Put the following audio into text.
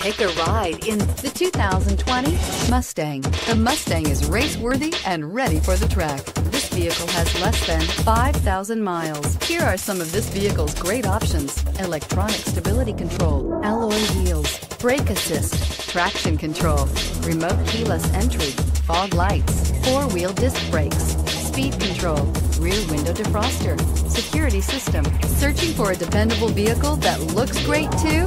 Take a ride in the 2020 Mustang. The Mustang is race-worthy and ready for the track. This vehicle has less than 5,000 miles. Here are some of this vehicle's great options. Electronic stability control, alloy wheels, brake assist, traction control, remote keyless entry, fog lights, four-wheel disc brakes, speed control, rear window defroster, security system. Searching for a dependable vehicle that looks great too?